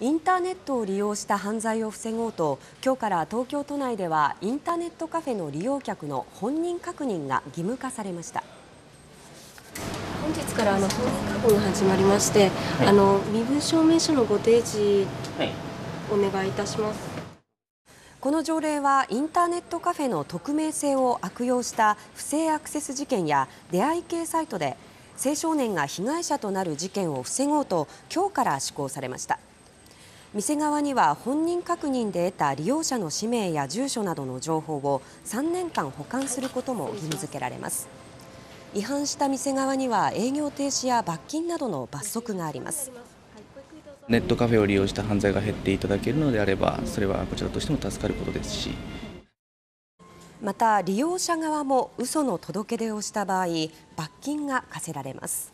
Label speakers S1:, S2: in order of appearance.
S1: インターネットを利用した犯罪を防ごうと今日から東京都内ではインターネットカフェの利用客の本人確認が義務化されました。
S2: 本日からあの本人確認が始まりまして、はい、あの身分証明書のご提示、はい、お願いいたします。
S1: この条例はインターネットカフェの匿名性を悪用した不正アクセス事件や出会い系サイトで青少年が被害者となる事件を防ごうと今日から施行されました店側には本人確認で得た利用者の氏名や住所などの情報を3年間保管することも義務付けられます。違反した店側には営業停止や罰金などの罰則があります。
S3: ネットカフェを利用した犯罪が減っていただけるのであればそれはこちらとしても助かることですし。
S1: また利用者側も嘘の届け出をした場合罰金が課せられます